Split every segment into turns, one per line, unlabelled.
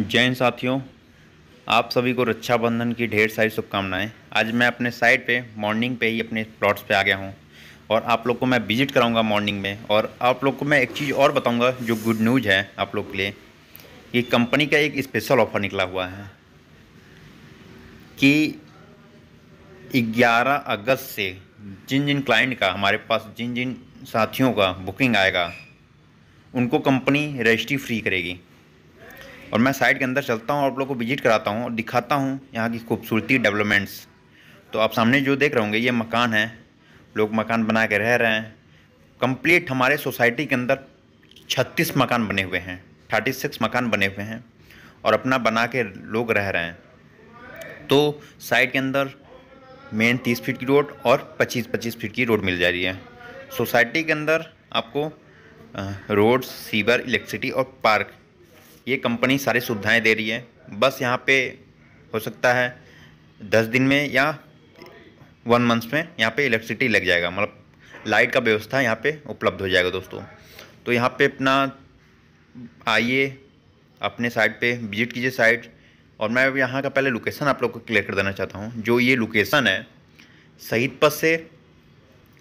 जैन साथियों, आप सभी को रक्षाबंधन की ढेर सारी शुभकामनाएँ। आज मैं अपने साइट पे मॉर्निंग पे ही अपने प्लॉट्स पे आ गया हूँ और आप लोग को मैं विज़िट कराऊँगा मॉर्निंग में और आप लोग को मैं एक चीज़ और बताऊँगा जो गुड न्यूज़ है आप लोग के लिए। ये कंपनी का एक स्पेशल ऑफ़र निकला हुआ है कि 11 अगस्त से जिन जिन क्लाइंट का, हमारे पास जिन जिन साथियों का बुकिंग आएगा, उनको कंपनी रजिस्ट्री फ्री करेगी। और मैं साइट के अंदर चलता हूँ आप लोग को विज़िट कराता हूँ और दिखाता हूँ यहाँ की खूबसूरती डेवलपमेंट्स। तो आप सामने जो देख रहे होंगे, ये मकान है। लोग मकान बना के रह रहे हैं। कंप्लीट हमारे सोसाइटी के अंदर छत्तीस मकान बने हुए हैं, थर्टी सिक्स मकान बने हुए हैं और अपना बना के लोग रह रहे हैं। तो साइड के अंदर मेन तीस फीट की रोड और पच्चीस पच्चीस फीट की रोड मिल जा रही है। सोसाइटी के अंदर आपको रोड, सीवर, इलेक्ट्रिसिटी और पार्क ये कंपनी सारी सुविधाएँ दे रही है। बस यहाँ पे हो सकता है दस दिन में या वन मंथ में यहाँ पे इलेक्ट्रिसिटी लग जाएगा। मतलब लाइट का व्यवस्था यहाँ पे उपलब्ध हो जाएगा दोस्तों। तो यहाँ पे अपना आइए, अपने साइट पे विज़िट कीजिए साइट और मैं यहाँ का पहले लोकेशन आप लोग को क्लियर कर देना चाहता हूँ। जो ये लोकेशन है शहीद पथ से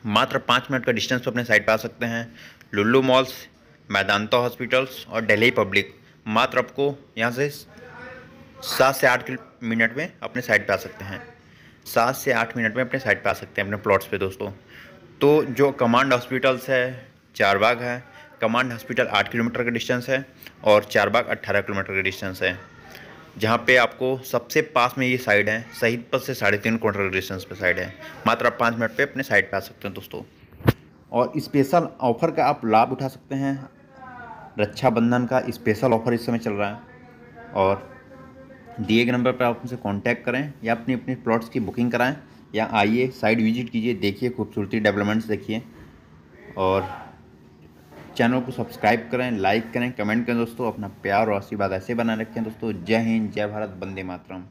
मात्र पाँच मिनट का डिस्टेंस पर अपने साइट पर आ सकते हैं। लुल्लू मॉल्स मैदानता हॉस्पिटल्स और दिल्ली पब्लिक मात्र आपको यहाँ से सात से आठ मिनट में अपने साइड पे आ सकते हैं। सात से आठ मिनट में अपने साइड पे आ सकते हैं अपने प्लॉट्स पे दोस्तों। तो जो कमांड हॉस्पिटल्स है चार बाग है, कमांड हॉस्पिटल आठ किलोमीटर का डिस्टेंस है और चार बाग अट्ठारह किलोमीटर का डिस्टेंस है। जहाँ पे आपको सबसे पास में ये साइड है, शहीद पथ से साढ़े तीन किलोमीटर का डिस्टेंस पे साइड है। मात्र आप पाँच मिनट पे अपने साइड पे आ सकते हैं दोस्तों। और स्पेशल ऑफ़र का आप लाभ उठा सकते हैं। रक्षाबंधन का स्पेशल ऑफ़र इस समय चल रहा है। और दिए गए नंबर पर आप उनसे कांटेक्ट करें या अपनी अपनी प्लॉट्स की बुकिंग कराएँ या आइए साइट विज़िट कीजिए, देखिए खूबसूरती डेवलपमेंट्स देखिए। और चैनल को सब्सक्राइब करें लाइक करें कमेंट करें दोस्तों, अपना प्यार और आशीर्वाद ऐसे बनाए रखें दोस्तों। जय हिंद, जय भारत बंदे मातरम।